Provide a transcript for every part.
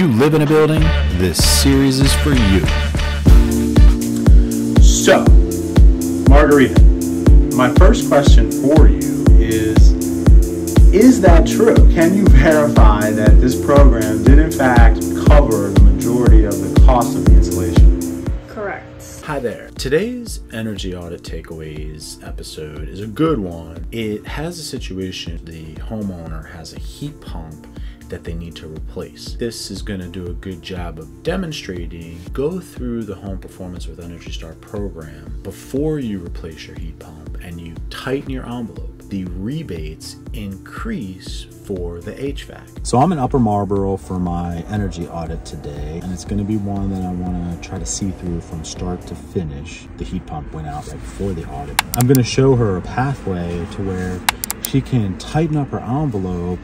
you live in a building, this series is for you. So, Margarita, my first question for you is Is that true? Can you verify that this program did, in fact, cover the majority of the cost of the installation? Correct. Hi there. Today's energy audit takeaways episode is a good one. It has a situation the homeowner has a heat pump that they need to replace. This is going to do a good job of demonstrating go through the home performance with Energy Star program before you replace your heat pump and you tighten your envelope. The rebates increase for the HVAC. So I'm in Upper Marlboro for my energy audit today, and it's going to be one that I want to try to see through from start to finish. The heat pump went out right before the audit. I'm going to show her a pathway to where she can tighten up her envelope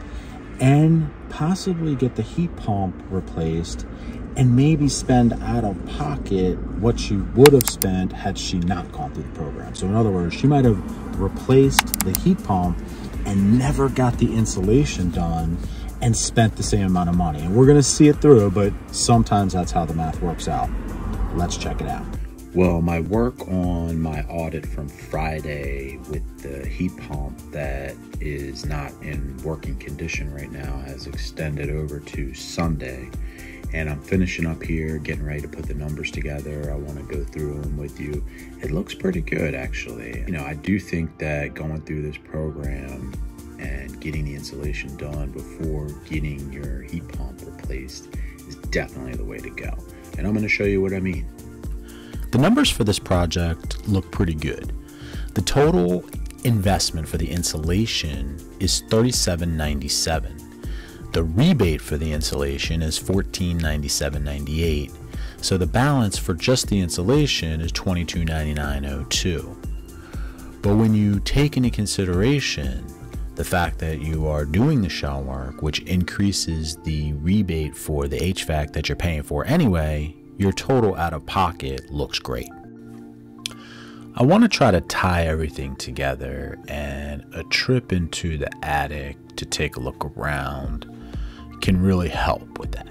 and possibly get the heat pump replaced and maybe spend out of pocket what she would have spent had she not gone through the program. So in other words, she might have replaced the heat pump and never got the insulation done and spent the same amount of money. And we're gonna see it through, but sometimes that's how the math works out. Let's check it out. Well, my work on my audit from Friday with the heat pump that is not in working condition right now has extended over to Sunday. And I'm finishing up here, getting ready to put the numbers together. I want to go through them with you. It looks pretty good, actually. You know, I do think that going through this program and getting the insulation done before getting your heat pump replaced is definitely the way to go. And I'm going to show you what I mean. The numbers for this project look pretty good. The total investment for the insulation is 37.97. The rebate for the insulation is 14.97.98. So the balance for just the insulation is 22.99.02. But when you take into consideration the fact that you are doing the shell work, which increases the rebate for the HVAC that you're paying for anyway, your total out of pocket looks great. I want to try to tie everything together, and a trip into the attic to take a look around can really help with that.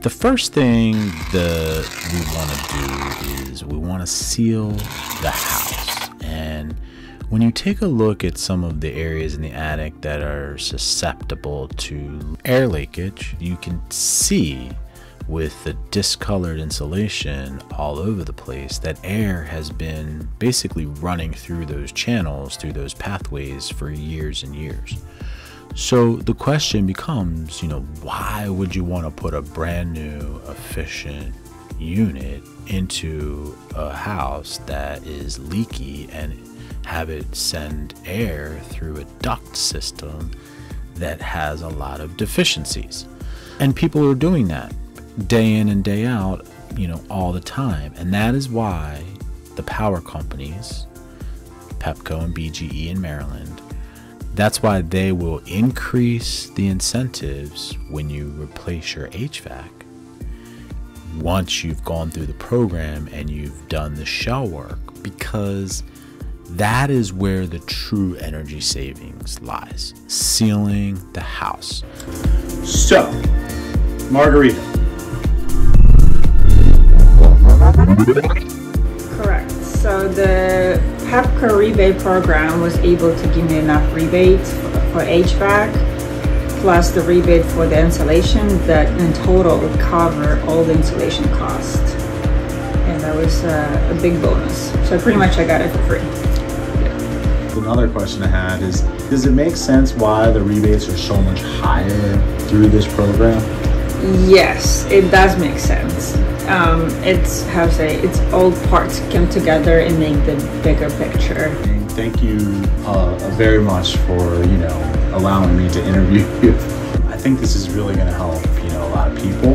The first thing that we want to do is we want to seal the house. And when you take a look at some of the areas in the attic that are susceptible to air leakage, you can see with the discolored insulation all over the place that air has been basically running through those channels, through those pathways for years and years. So the question becomes, you know, why would you want to put a brand new, efficient unit into a house that is leaky and have it send air through a duct system that has a lot of deficiencies? And people are doing that day in and day out, you know, all the time. And that is why the power companies, Pepco and BGE in Maryland, that's why they will increase the incentives when you replace your HVAC once you've gone through the program and you've done the shell work because that is where the true energy savings lies sealing the house. So, Margarita, Correct. So the PEPCO rebate program was able to give me enough rebates for HVAC plus the rebate for the insulation that in total would cover all the insulation cost. And that was uh, a big bonus. So pretty much I got it for free. another question I had is Does it make sense why the rebates are so much higher through this program? Yes, it does make sense. Um, it's how to say it's all parts come together and make the bigger picture. Thank you uh, very much for you know allowing me to interview you. I think this is really going to help you know a lot of people